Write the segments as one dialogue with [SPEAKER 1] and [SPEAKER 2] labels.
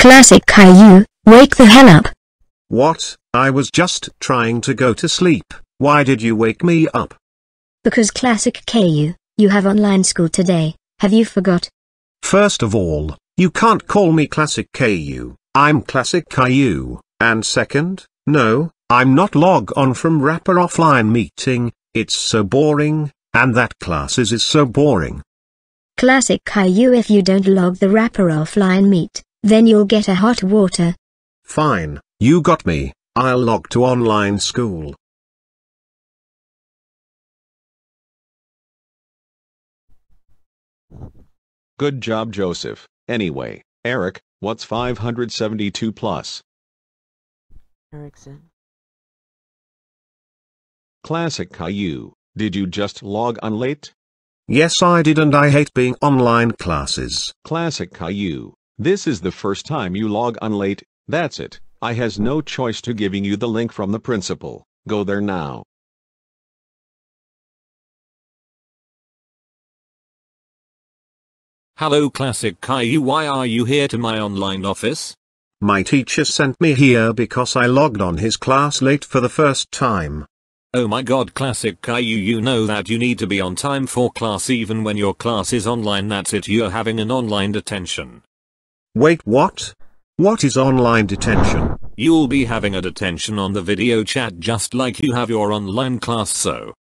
[SPEAKER 1] Classic Caillou, wake the hell up.
[SPEAKER 2] What? I was just trying to go to sleep. Why did you wake me up?
[SPEAKER 1] Because Classic Caillou, you have online school today, have you forgot?
[SPEAKER 2] First of all, you can't call me Classic KU, I'm Classic Caillou, and second, no, I'm not log on from Wrapper Offline meeting, it's so boring, and that classes is so boring.
[SPEAKER 1] Classic Caillou if you don't log the Wrapper Offline meet, then you'll get a hot water.
[SPEAKER 2] Fine, you got me, I'll log to online school.
[SPEAKER 3] Good job Joseph. Anyway, Eric, what's 572 plus?
[SPEAKER 4] Erickson.
[SPEAKER 3] Classic Caillou, did you just log on late?
[SPEAKER 2] Yes I did and I hate being online classes.
[SPEAKER 3] Classic Caillou, this is the first time you log on late, that's it. I has no choice to giving you the link from the principal. Go there now.
[SPEAKER 5] Hello Classic Caillou why are you here to my online office?
[SPEAKER 2] My teacher sent me here because I logged on his class late for the first time.
[SPEAKER 5] Oh my god Classic Caillou you know that you need to be on time for class even when your class is online that's it you're having an online detention.
[SPEAKER 2] Wait what? What is online detention?
[SPEAKER 5] You'll be having a detention on the video chat just like you have your online class so,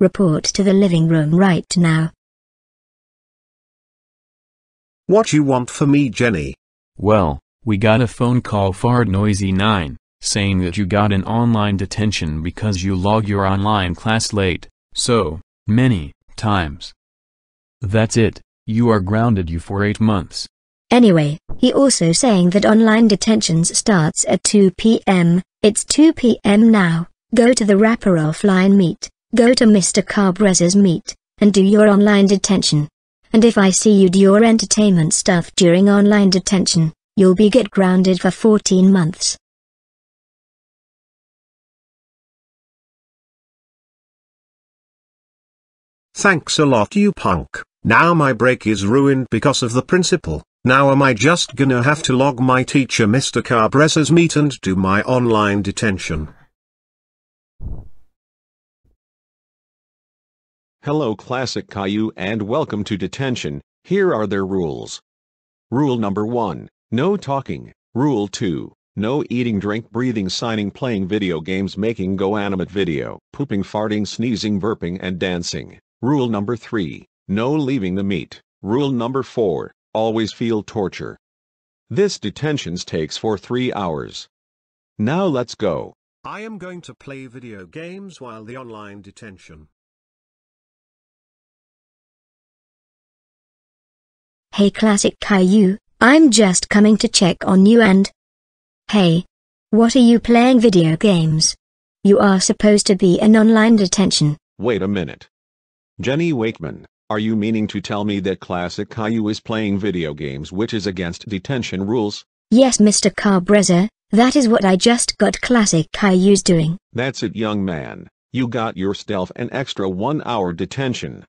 [SPEAKER 1] report to the living room right now.
[SPEAKER 2] What you want for me, Jenny?
[SPEAKER 6] Well, we got a phone call for Noisy9, saying that you got an online detention because you log your online class late, so, many, times. That's it, you are grounded you for 8 months.
[SPEAKER 1] Anyway, he also saying that online detentions starts at 2 p.m., it's 2 p.m. now, go to the Wrapper Offline meet, go to Mr. Carbreza's meet, and do your online detention. And if I see you do your entertainment stuff during online detention, you'll be get grounded for 14 months.
[SPEAKER 2] Thanks a lot you punk. Now my break is ruined because of the principal. Now am I just gonna have to log my teacher Mr. Carbreza's meet and do my online detention?
[SPEAKER 3] Hello Classic Caillou and welcome to detention, here are their rules. Rule number 1, no talking. Rule 2, no eating drink breathing signing playing video games making GoAnimate video, pooping farting sneezing burping and dancing. Rule number 3, no leaving the meet. Rule number 4, always feel torture. This detentions takes for 3 hours. Now let's go.
[SPEAKER 2] I am going to play video games while the online detention.
[SPEAKER 1] Hey Classic Caillou, I'm just coming to check on you and... Hey. What are you playing video games? You are supposed to be in online detention.
[SPEAKER 3] Wait a minute. Jenny Wakeman, are you meaning to tell me that Classic Caillou is playing video games which is against detention rules?
[SPEAKER 1] Yes Mr. Carbreza, that is what I just got Classic Caillou's doing.
[SPEAKER 3] That's it young man. You got yourself an extra one hour detention.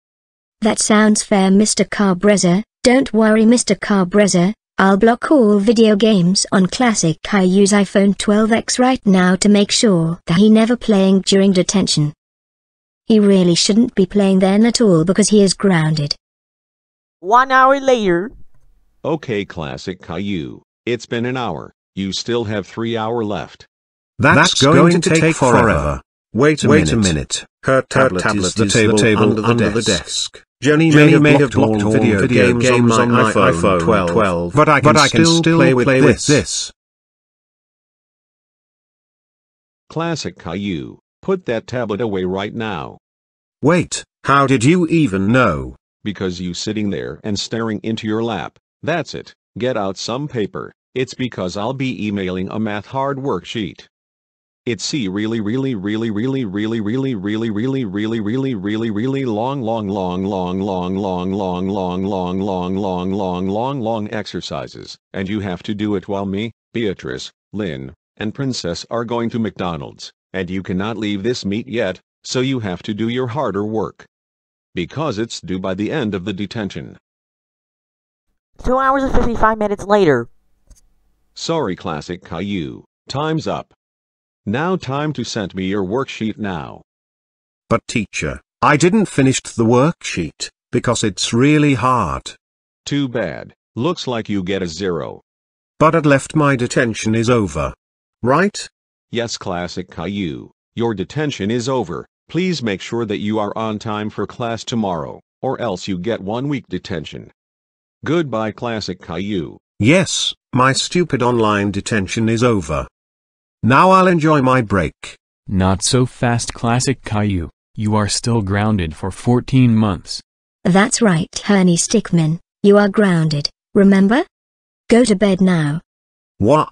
[SPEAKER 1] That sounds fair Mr. Carbreza, don't worry Mr. Carbreza, I'll block all video games on Classic Caillou's iPhone 12X right now to make sure that he never playing during detention. He really shouldn't be playing then at all because he is grounded.
[SPEAKER 4] One hour later.
[SPEAKER 3] Okay Classic Caillou, it's been an hour. You still have three hour left.
[SPEAKER 2] That's, going, to take, forever. Wait a Wait minute. a minute. Her tablet, tablet is the table, table under, the, under desk. the desk. Jenny, Jenny may have blocked all video, video games, games on my iPhone 12, 12 but I can, but I can still, play with, play with this.
[SPEAKER 3] Classic Caillou, put that tablet away right now.
[SPEAKER 2] Wait, how did you even know?
[SPEAKER 3] Because you sitting there and staring into your lap. That's it. Get out some paper. It's because I'll be emailing a math hard worksheet. It's C really really really really really really really really really really really really long long long long long long long long long long long long long long exercises and you have to do it while me, Beatrice, Lynn, and Princess are going to McDonald's and you cannot leave this meet yet, so you have to do your harder work. Because it's due by the end of the detention.
[SPEAKER 4] Two hours and 55 minutes later.
[SPEAKER 3] Sorry Classic Caillou, time's up. Now time to send me your worksheet now.
[SPEAKER 2] But teacher, I didn't finish the worksheet, because it's really hard.
[SPEAKER 3] Too bad, looks like you get a zero.
[SPEAKER 2] But at left my detention is over. Right?
[SPEAKER 3] Yes Classic Caillou, your detention is over. Please make sure that you are on time for class tomorrow, or else you get one week detention. Goodbye Classic Caillou.
[SPEAKER 2] Yes, my stupid online detention is over. Now I'll enjoy my break.
[SPEAKER 6] Not so fast Classic Caillou, you are still grounded for 14 months.
[SPEAKER 1] That's right, Henry Stickmin, you are grounded, remember? Go to bed now.
[SPEAKER 2] Wah